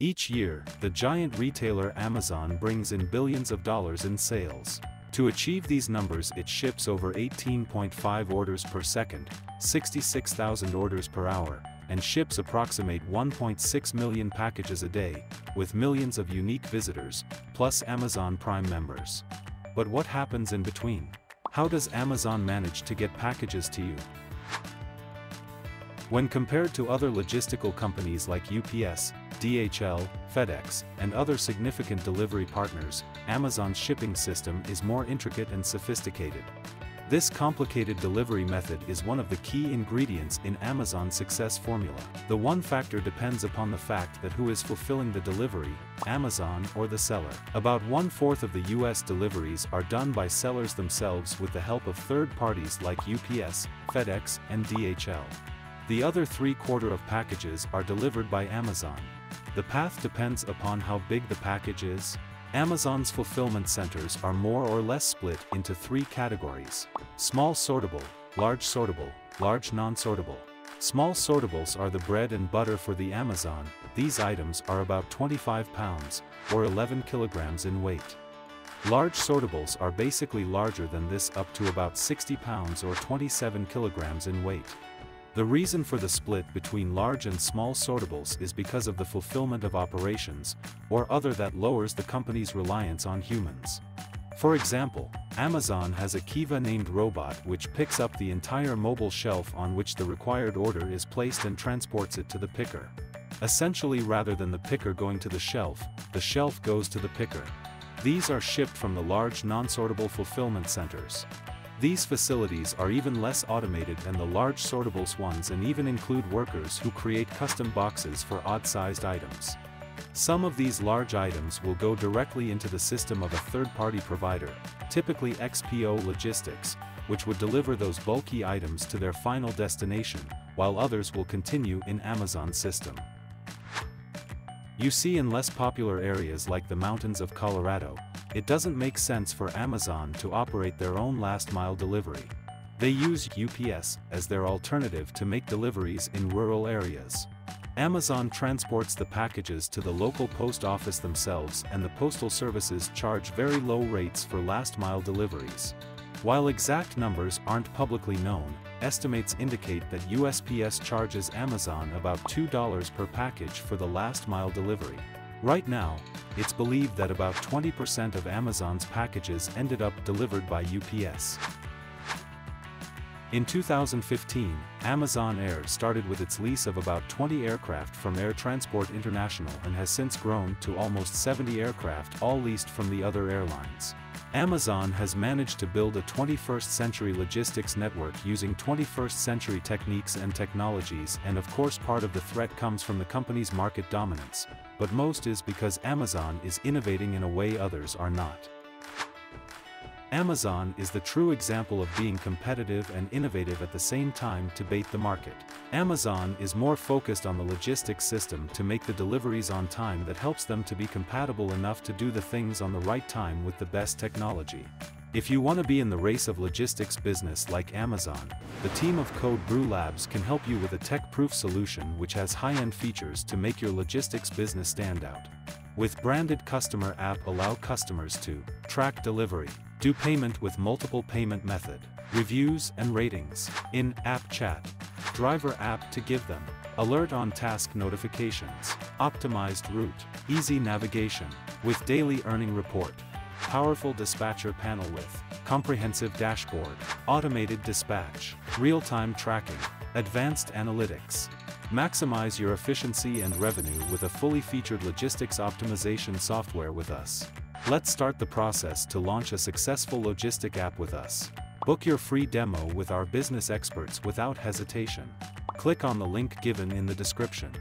Each year, the giant retailer Amazon brings in billions of dollars in sales. To achieve these numbers it ships over 18.5 orders per second, 66,000 orders per hour, and ships approximate 1.6 million packages a day, with millions of unique visitors, plus Amazon Prime members. But what happens in between? How does Amazon manage to get packages to you? When compared to other logistical companies like UPS, DHL, FedEx, and other significant delivery partners, Amazon's shipping system is more intricate and sophisticated. This complicated delivery method is one of the key ingredients in Amazon's success formula. The one factor depends upon the fact that who is fulfilling the delivery, Amazon or the seller. About one-fourth of the US deliveries are done by sellers themselves with the help of third parties like UPS, FedEx, and DHL. The other three-quarter of packages are delivered by Amazon. The path depends upon how big the package is. Amazon's fulfillment centers are more or less split into three categories. Small sortable, large sortable, large non-sortable. Small sortables are the bread and butter for the Amazon, these items are about 25 pounds, or 11 kilograms in weight. Large sortables are basically larger than this up to about 60 pounds or 27 kilograms in weight. The reason for the split between large and small sortables is because of the fulfillment of operations, or other that lowers the company's reliance on humans. For example, Amazon has a Kiva named robot which picks up the entire mobile shelf on which the required order is placed and transports it to the picker. Essentially rather than the picker going to the shelf, the shelf goes to the picker. These are shipped from the large non-sortable fulfillment centers. These facilities are even less automated than the large sortables ones and even include workers who create custom boxes for odd-sized items. Some of these large items will go directly into the system of a third-party provider, typically XPO Logistics, which would deliver those bulky items to their final destination, while others will continue in Amazon's system. You see in less popular areas like the mountains of Colorado, it doesn't make sense for Amazon to operate their own last-mile delivery. They use UPS as their alternative to make deliveries in rural areas. Amazon transports the packages to the local post office themselves and the postal services charge very low rates for last-mile deliveries. While exact numbers aren't publicly known, estimates indicate that USPS charges Amazon about $2 per package for the last-mile delivery. Right now, it's believed that about 20% of Amazon's packages ended up delivered by UPS. In 2015, Amazon Air started with its lease of about 20 aircraft from Air Transport International and has since grown to almost 70 aircraft all leased from the other airlines. Amazon has managed to build a 21st century logistics network using 21st century techniques and technologies and of course part of the threat comes from the company's market dominance, but most is because Amazon is innovating in a way others are not. Amazon is the true example of being competitive and innovative at the same time to bait the market. Amazon is more focused on the logistics system to make the deliveries on time that helps them to be compatible enough to do the things on the right time with the best technology. If you want to be in the race of logistics business like Amazon, the team of Code Brew Labs can help you with a tech-proof solution which has high-end features to make your logistics business stand out. With branded customer app allow customers to track delivery, do payment with multiple payment method, reviews and ratings, in-app chat, driver app to give them, alert on task notifications, optimized route, easy navigation, with daily earning report, powerful dispatcher panel with comprehensive dashboard, automated dispatch, real-time tracking, advanced analytics. Maximize your efficiency and revenue with a fully featured logistics optimization software with us. Let's start the process to launch a successful logistic app with us. Book your free demo with our business experts without hesitation. Click on the link given in the description.